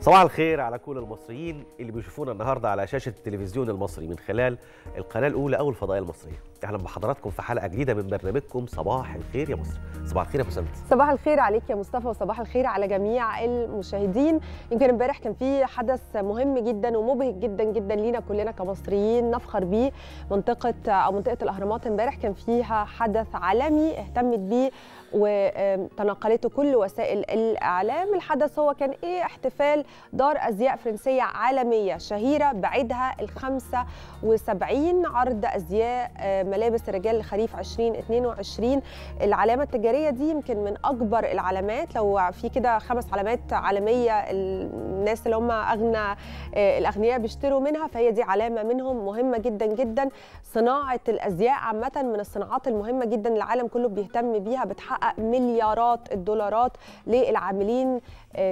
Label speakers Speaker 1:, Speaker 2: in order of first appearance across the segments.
Speaker 1: صباح الخير على كل المصريين اللي بيشوفونا النهارده على شاشة التلفزيون المصري من خلال القناة الأولى أو الفضائيه المصرية. أهلا بحضراتكم في حلقة جديدة من برنامجكم صباح الخير يا مصر. صباح الخير يا بسنت.
Speaker 2: صباح الخير عليك يا مصطفى وصباح الخير على جميع المشاهدين يمكن امبارح كان في حدث مهم جدا ومبهج جدا جدا لينا كلنا كمصريين نفخر بيه منطقة أو منطقة الأهرامات امبارح كان فيها حدث عالمي اهتمت بيه وتناقلته كل وسائل الإعلام الحدث هو كان إيه احتفال دار أزياء فرنسية عالمية شهيرة بعيدها ال 75 عرض أزياء ملابس الرجال لخريف 2022 العلامة التجارية دي يمكن من أكبر العلامات. لو في كده خمس علامات عالمية الناس اللي هم أغنى الأغنياء بيشتروا منها فهي دي علامة منهم مهمة جدا جدا. صناعة الأزياء عامة من الصناعات المهمة جدا العالم كله بيهتم بيها بتحقق مليارات الدولارات للعاملين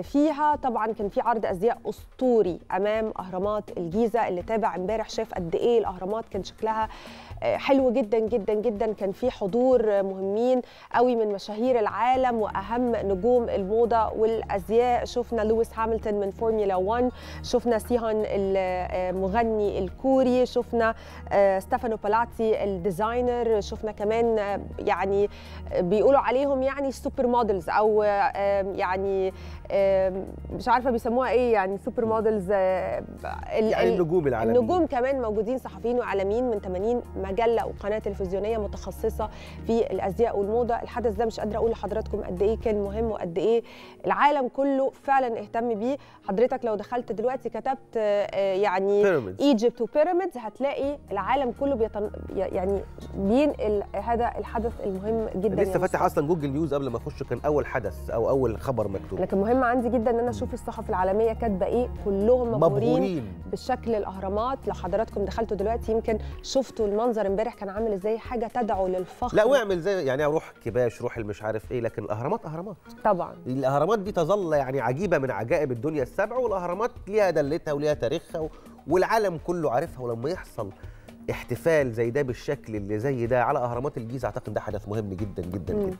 Speaker 2: فيها. طبعا كان في عرض أزياء أسطوري أمام أهرامات الجيزة اللي تابع امبارح. شاف قد إيه الأهرامات كان شكلها حلو جدا جدا جدا. كان في حضور مهمين قوي من مشاهير العالم وأهم نجوم الموضة والأزياء. شفنا لويس هامilton من فورمولا 1 شفنا سيهان المغني الكوري شفنا ستيفانو بالاتي ال designer شفنا كمان يعني بيقولوا عليهم يعني super models أو يعني مش عارفة بيسموها إيه يعني super models
Speaker 1: يعني النجوم العالميين.
Speaker 2: النجوم كمان موجودين صحفيين واعلاميين من 80 مجلة وقناة تلفزيونية متخصصة في الأزياء والموضة. الحدث ده مش قادرة أقول لحضراتكم قد إيه كان مهم وقد إيه العالم كله فعلا اهتم بيه. حضرتك لو دخلت دلوقتي كتبت يعني Egypt و Pyramids هتلاقي العالم كله بيتن... يعني بينقل هذا الحدث المهم جدا
Speaker 1: لسه فاتح أصلا Google News قبل ما اخش كان أول حدث أو أول خبر مكتوب.
Speaker 2: لكن مهم عندي جدا إن أنا أشوف الصحف العالمية كاتبة إيه. كلهم مبهورين بالشكل الأهرامات لو حضراتكم دخلتوا دلوقتي. يمكن شفتوا المنظر امبارح كان عامل إزاي. حاجة تدعو للفخر.
Speaker 1: لا واعمل زي يعني أروح كباش روح المش عارف إيه. لكن الأهرامات أهرامات.
Speaker 2: طبعا.
Speaker 1: الأهرامات دي تظل يعني عجيبة من عجائب الدنيا السبع والأهرامات ليها دلتها وليها تاريخها والعالم كله عارفها. ولما يحصل احتفال زي ده بالشكل اللي زي ده على أهرامات الجيزة أعتقد ده حدث مهم جدا جدا مم. جدا.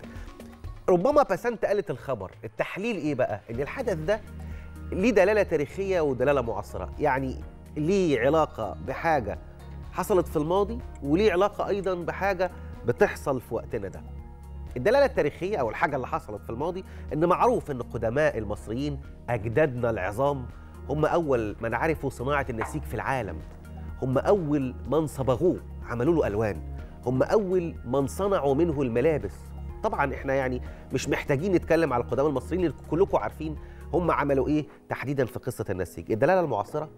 Speaker 1: ربما بسنت قالت الخبر. التحليل إيه بقى؟ إن الحدث ده ليه دلالة تاريخية ودلالة معاصره يعني ليه علاقة بحاجة حصلت في الماضي وليه علاقة أيضا بحاجة بتحصل في وقتنا ده. الدلالة التاريخية أو الحاجة اللي حصلت في الماضي إن معروف إن قدماء المصريين أجدادنا العظام هم أول من عرفوا صناعة النسيج في العالم. هم أول من صبغوه عملوا له ألوان. هم أول من صنعوا منه الملابس. طبعا إحنا يعني مش محتاجين نتكلم على القدماء المصريين اللي كلكم عارفين هم عملوا إيه تحديدا في قصة النسيج الدلالة المعاصرة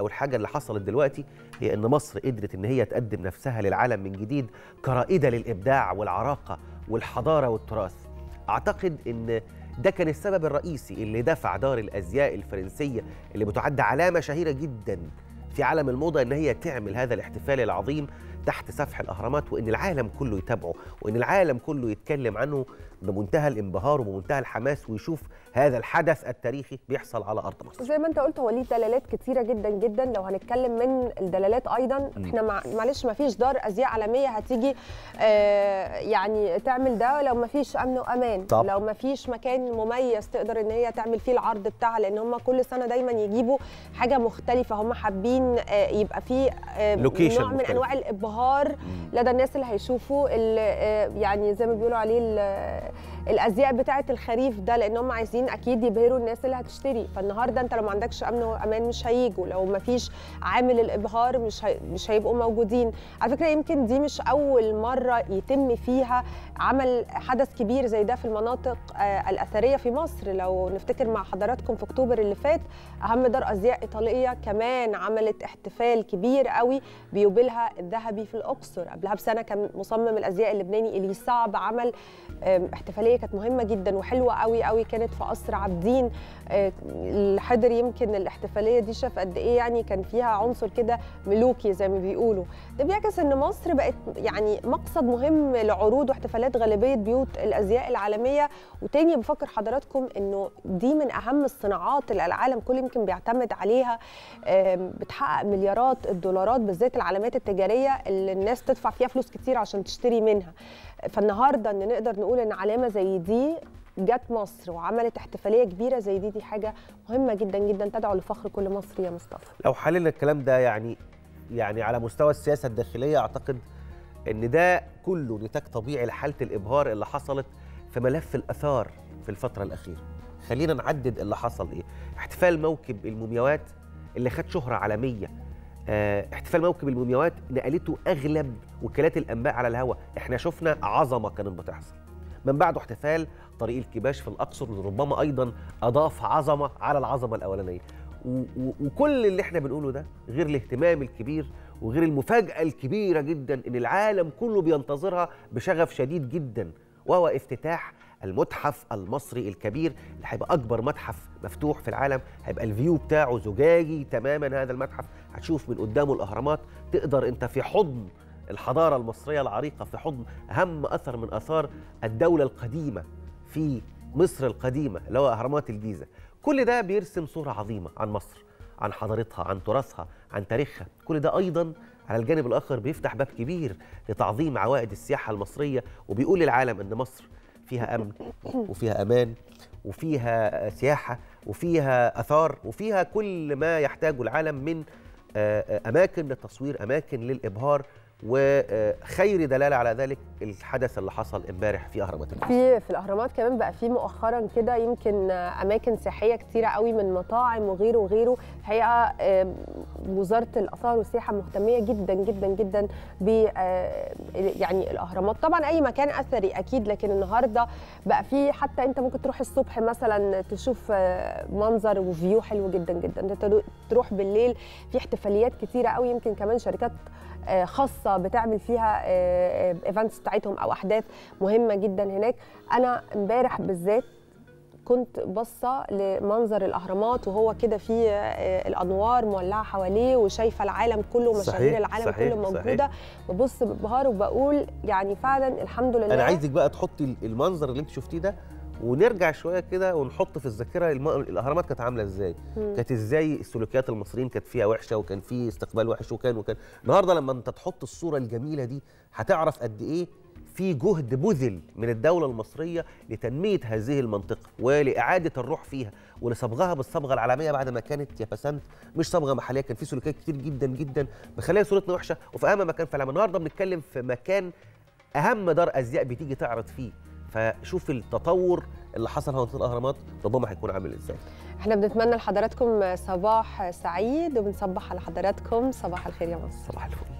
Speaker 1: أو الحاجة اللي حصلت دلوقتي هي إن مصر قدرت إن هي تقدم نفسها للعالم من جديد كرائدة للإبداع والعراقة والحضارة والتراث. أعتقد إن ده كان السبب الرئيسي اللي دفع دار الأزياء الفرنسية اللي بتعد علامة شهيرة جدا في عالم الموضة إن هي تعمل هذا الاحتفال العظيم تحت سفح الأهرامات وإن العالم كله يتابعه وإن العالم كله يتكلم عنه بمنتهى الانبهار وبمنتهى الحماس ويشوف هذا الحدث التاريخي بيحصل على أرض مصر.
Speaker 2: زي ما أنت قلت هو ليه دلالات كتيرة جدا جدا لو هنتكلم من الدلالات أيضا م. إحنا مع... معلش ما فيش دار ازياء عالمية هتيجي آه يعني تعمل ده لو ما فيش أمن وأمان طب. لو ما فيش مكان مميز تقدر إن هي تعمل فيه العرض بتاعها لأن هم كل سنة دايما يجيبوا حاجة مختلفة هم حابين آه يبقى في آه نوع مختلف. من أنواع الإبهار م. لدى الناس اللي هيشوفوا اللي آه يعني زي ما بيقولوا عليه الأزياء بتاعة الخريف ده لأن هم عايزين أكيد يبهروا الناس اللي هتشتري. فالنهاردة أنت لو ما عندكش أمن وأمان مش هيجوا. لو ما فيش عامل الإبهار مش هي... مش هيبقوا موجودين. على فكرة يمكن دي مش أول مرة يتم فيها عمل حدث كبير زي ده في المناطق آه الأثرية في مصر. لو نفتكر مع حضراتكم في أكتوبر اللي فات أهم دار أزياء إيطالية كمان عملت احتفال كبير قوي بيوبلها الذهبي في الأقصر. قبلها بسنة كان مصمم الأزياء اللبناني اللي صعب عمل احتفالية كانت مهمة جدا وحلوة قوي قوي كانت في قصر عابدين اللي حضر يمكن الاحتفالية دي شاف قد إيه يعني كان فيها عنصر كده ملوكي زي ما بيقولوا. ده بيعكس إن مصر بقت يعني مقصد مهم لعروض واحتفالات غالبية بيوت الأزياء العالمية. وتاني بفكر حضراتكم إنه دي من أهم الصناعات اللي العالم كله يمكن بيعتمد عليها. بتحقق مليارات الدولارات بالذات العلامات التجارية اللي الناس تدفع فيها فلوس كتير عشان تشتري منها. فالنهارده إن نقدر نقول إن علامة زي دي جت مصر وعملت احتفالية كبيرة زي دي دي حاجة مهمة جدا جدا تدعو لفخر كل مصري يا مصطفى.
Speaker 1: لو حللنا الكلام ده يعني يعني على مستوى السياسة الداخلية أعتقد إن ده كله نتاج طبيعي لحالة الإبهار اللي حصلت في ملف الآثار في الفترة الأخيرة. خلينا نعدد اللي حصل إيه. احتفال موكب المومياوات اللي خد شهرة عالمية. احتفال موكب المومياوات نقلته أغلب وكالات الأنباء على الهواء إحنا شفنا عظمة كانت بتحصل. من بعده احتفال طريق الكباش في الأقصر اللي ربما أيضا أضاف عظمة على العظمة الأولانية. وكل اللي إحنا بنقوله ده غير الاهتمام الكبير وغير المفاجأة الكبيرة جدا إن العالم كله بينتظرها بشغف شديد جدا. وهو افتتاح المتحف المصري الكبير اللي هيبقى أكبر متحف مفتوح في العالم. هيبقى الفيو بتاعه زجاجي تماما هذا المتحف هتشوف من قدامه الأهرامات. تقدر أنت في حضن الحضارة المصرية العريقة في حضن أهم أثر من آثار الدولة القديمة في مصر القديمة اللي هو أهرامات الجيزة. كل ده بيرسم صورة عظيمة عن مصر عن حضارتها عن تراثها عن تاريخها. كل ده أيضا على الجانب الآخر بيفتح باب كبير لتعظيم عوائد السياحة المصرية. وبيقول للعالم إن مصر فيها أمن وفيها أمان وفيها سياحة وفيها آثار وفيها كل ما يحتاجه العالم من أماكن للتصوير أماكن للإبهار وخير دلالة على ذلك الحدث اللي حصل امبارح في أهرامات الجيزه.
Speaker 2: في في الأهرامات كمان بقى في مؤخرا كده يمكن أماكن سياحية كتيرة قوي من مطاعم وغيره وغيره. الحقيقة وزارة الآثار والسياحة مهتمية جدا جدا جدا ب يعني الأهرامات. طبعا أي مكان أثري أكيد لكن النهارده بقى في حتى أنت ممكن تروح الصبح مثلا تشوف منظر وفيو حلو جدا جدا. أنت تروح بالليل في احتفاليات كتيرة قوي. يمكن كمان شركات خاصة بتعمل فيها ايفنتس بتاعتهم أو أحداث مهمة جدا هناك. أنا امبارح بالذات كنت باصة لمنظر الأهرامات وهو كده في الأنوار مولعة حواليه وشايفة العالم كله ومشاهير العالم
Speaker 1: صحيح
Speaker 2: كله
Speaker 1: موجودة.
Speaker 2: ببص ببهار وبقول يعني فعلا الحمد لله.
Speaker 1: أنا عايزك بقى تحطي المنظر اللي أنت شفتيه ده ونرجع شوية كده ونحط في الذاكرة الم... الأهرامات كانت عاملة إزاي؟ كانت إزاي السلوكيات المصريين كانت فيها وحشة وكان في استقبال وحش وكان وكان؟ النهارده لما أنت تحط الصورة الجميلة دي هتعرف قد إيه في جهد بذل من الدولة المصرية لتنمية هذه المنطقة ولإعادة الروح فيها ولصبغها بالصبغة العالمية بعد ما كانت يا بسنت مش صبغة محلية كان في سلوكيات كتير جدا جدا مخليها صورتنا وحشة وفي أهم مكان في العالم النهارده بنتكلم في مكان أهم دار أزياء بتيجي تعرض فيه فشوف التطور اللي حصل هون في الأهرامات ربما هيكون عامل إزاي.
Speaker 2: إحنا بنتمنى لحضراتكم صباح سعيد وبنصبح على حضراتكم صباح الخير يا مصر.
Speaker 1: صباح الفل.